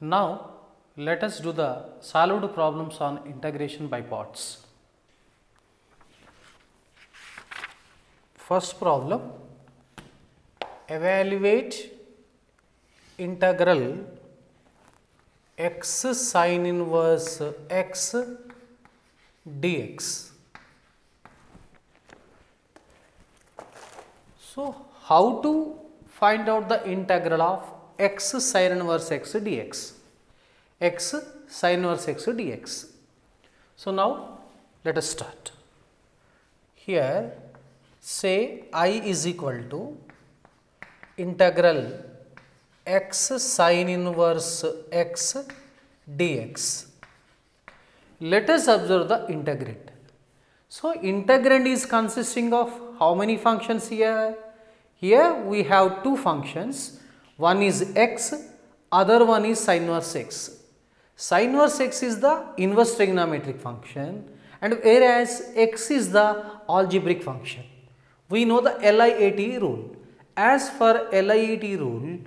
Now, let us do the solved problems on integration by parts. First problem evaluate integral x sin inverse x dx. So, how to find out the integral of x sin inverse x dx? x sin inverse x dx. So, now let us start. Here say i is equal to integral x sin inverse x dx. Let us observe the integrand. So, integrand is consisting of how many functions here? Here we have two functions, one is x, other one is sin inverse x. Sin inverse x is the inverse trigonometric function and whereas x is the algebraic function. We know the LIAT rule. As for LIAT rule,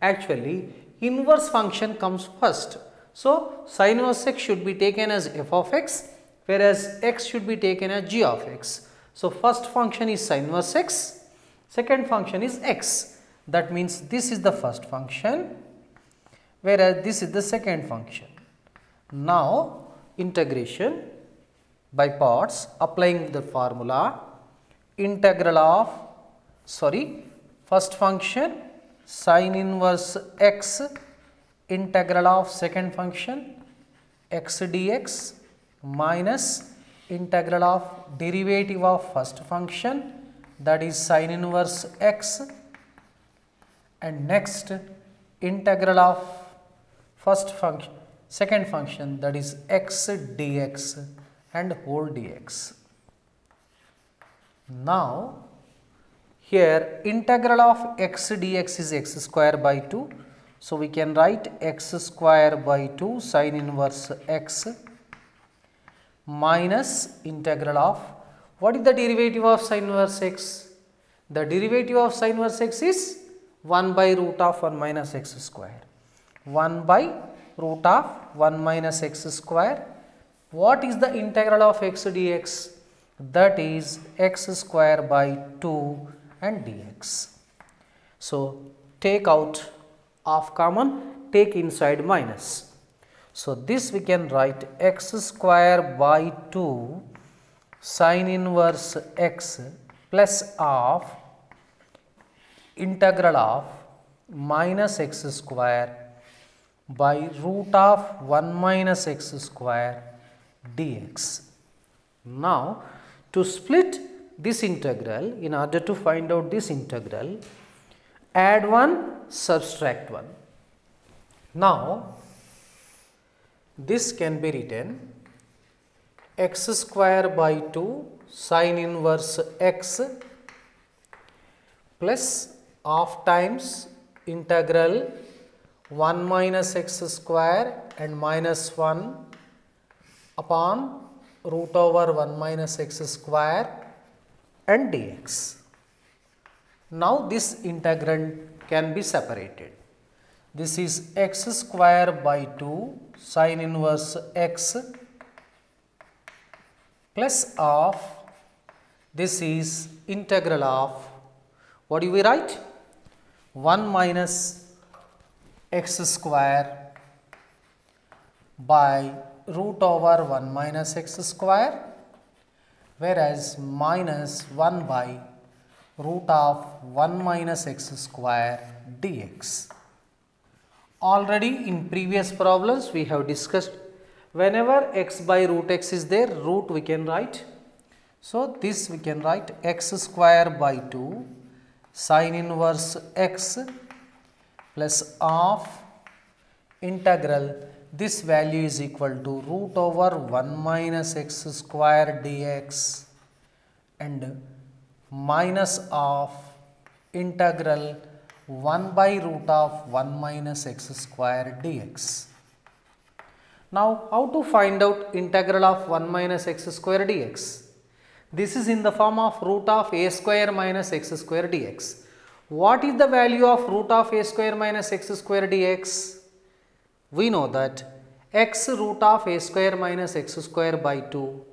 actually inverse function comes first. So, sin inverse x should be taken as f of x whereas x should be taken as g of x. So, first function is sin inverse x, second function is x. That means this is the first function whereas this is the second function. Now, integration by parts applying the formula integral of sorry first function sin inverse x integral of second function x dx minus integral of derivative of first function that is sin inverse x and next integral of first function second function that is x dx and whole dx. Now, here integral of x dx is x square by 2. So, we can write x square by 2 sin inverse x minus integral of what is the derivative of sin inverse x? The derivative of sin inverse x is 1 by root of 1 minus x square. 1 by root of 1 minus x square. What is the integral of x dx? That is x square by 2 and dx. So, take out of common, take inside minus. So, this we can write x square by 2 sin inverse x plus of integral of minus x square by root of 1 minus x square dx. Now, to split this integral in order to find out this integral add 1 subtract 1. Now, this can be written x square by 2 sin inverse x plus of times integral 1 minus x square and minus 1 upon root over 1 minus x square and dx. Now, this integrand can be separated. This is x square by 2 sin inverse x plus of this is integral of what do we write 1 minus x square by root over 1 minus x square whereas minus 1 by root of 1 minus x square dx. Already in previous problems we have discussed whenever x by root x is there root we can write. So, this we can write x square by 2 sin inverse x plus of integral this value is equal to root over 1 minus x square dx and minus of integral 1 by root of 1 minus x square dx. Now, how to find out integral of 1 minus x square dx? This is in the form of root of a square minus x square dx. What is the value of root of a square minus x square dx? we know that x root of a square minus x square by 2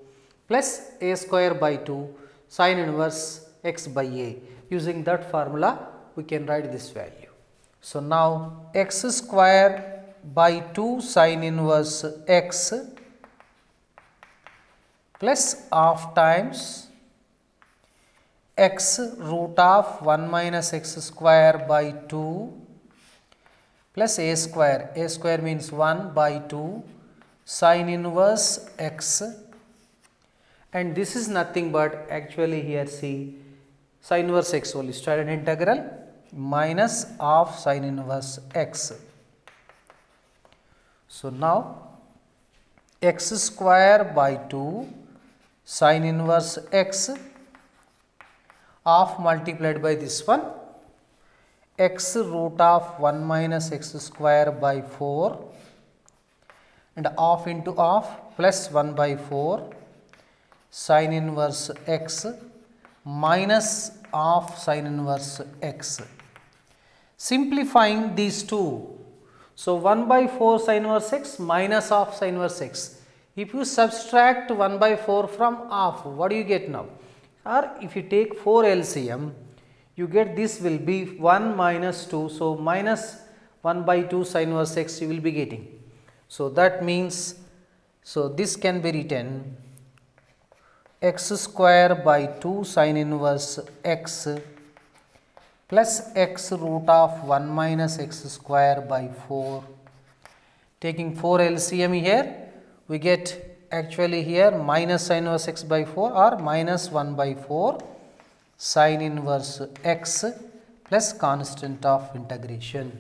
plus a square by 2 sin inverse x by a. Using that formula, we can write this value. So, now x square by 2 sin inverse x plus half times x root of 1 minus x square by 2 plus a square, a square means 1 by 2 sin inverse x. And this is nothing but actually here see sin inverse x only standard integral minus of sin inverse x. So, now x square by 2 sin inverse x half multiplied by this one x root of 1 minus x square by 4 and half into half plus 1 by 4 sin inverse x minus half sin inverse x. Simplifying these two. So, 1 by 4 sin inverse x minus half sin inverse x. If you subtract 1 by 4 from half, what do you get now? Or if you take 4 LCM, you get this will be 1 minus 2. So, minus 1 by 2 sin inverse x you will be getting. So, that means, so this can be written x square by 2 sin inverse x plus x root of 1 minus x square by 4. Taking 4 LCM here, we get actually here minus sin inverse x by 4 or minus 1 by 4 sin inverse x plus constant of integration.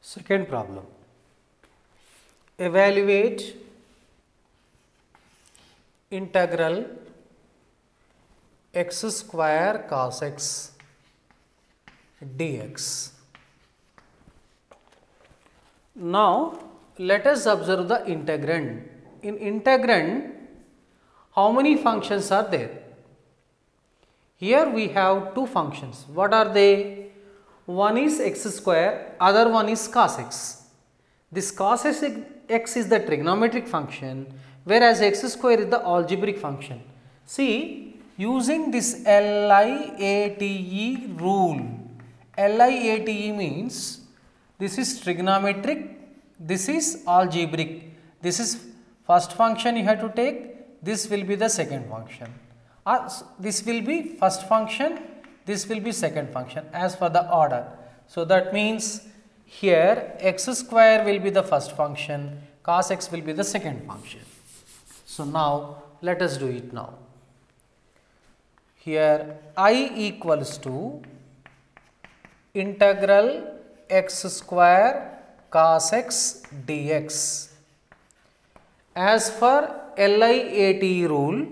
Second problem evaluate integral x square cos x dx. Now, let us observe the integrand. In integrand, how many functions are there? Here we have two functions. What are they? One is x square, other one is cos x. This cos x is the trigonometric function whereas x square is the algebraic function. See using this LIATE rule, LIATE means this is trigonometric, this is algebraic, this is first function you have to take, this will be the second function. Uh, this will be first function, this will be second function as for the order. So that means here x square will be the first function, cos x will be the second function. So, now let us do it now. Here i equals to integral x square cos x dx. As for LIAT rule,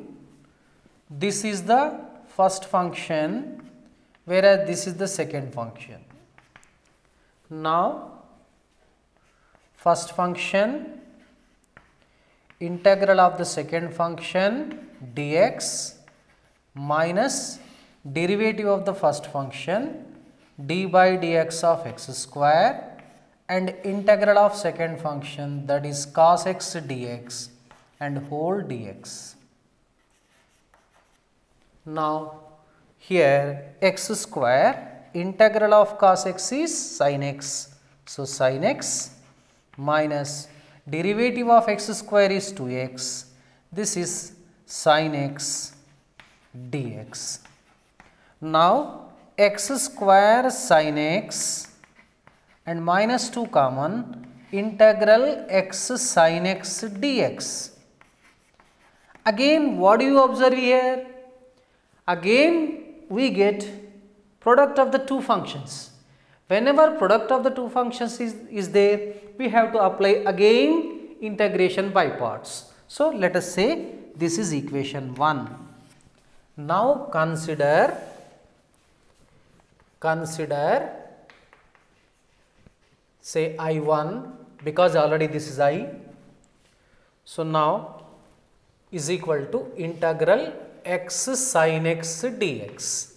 this is the first function whereas this is the second function. Now, first function integral of the second function dx minus derivative of the first function d by dx of x square and integral of second function that is cos x dx and whole dx. Now, here x square integral of cos x is sin x. So, sin x minus derivative of x square is 2x. This is sin x dx. Now, x square sin x and minus 2 common integral x sin x dx. Again, what do you observe here? Again, we get product of the two functions. Whenever product of the two functions is, is there, we have to apply again integration by parts. So, let us say this is equation 1. Now, consider, consider say I1 because already this is I. So, now is equal to integral x sin x dx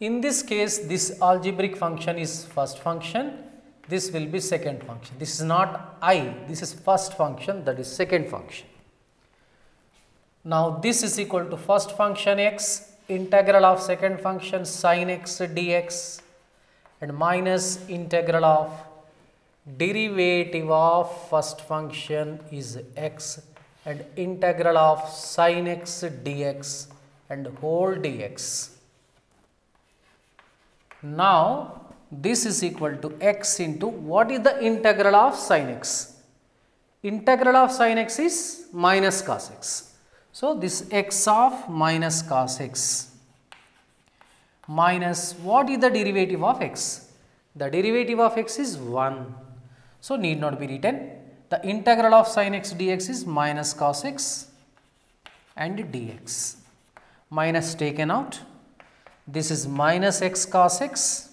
In this case, this algebraic function is first function, this will be second function. This is not i, this is first function that is second function. Now, this is equal to first function x integral of second function sin x dx and minus integral of derivative of first function is x and integral of sin x dx and whole dx. Now, this is equal to x into what is the integral of sin x? Integral of sin x is minus cos x. So, this x of minus cos x minus what is the derivative of x? The derivative of x is 1. So, need not be written. The integral of sin x dx is minus cos x and dx. Minus taken out this is minus x cos x.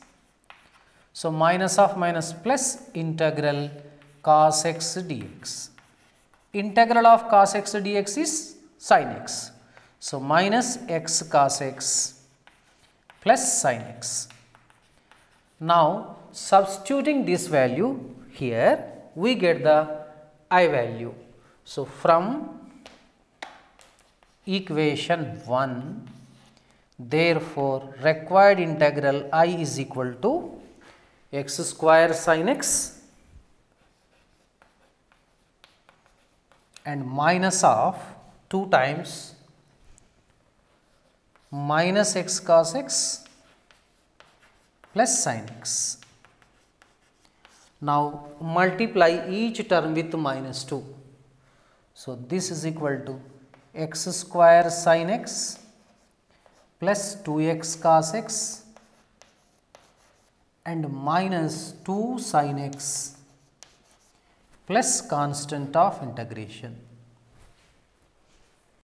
So, minus of minus plus integral cos x dx. Integral of cos x dx is sin x. So, minus x cos x plus sin x. Now, substituting this value here we get the i value. So, from equation 1 Therefore, required integral i is equal to x square sin x and minus of 2 times minus x cos x plus sin x. Now, multiply each term with minus 2. So, this is equal to x square sin x plus 2x cos x and minus 2 sin x plus constant of integration.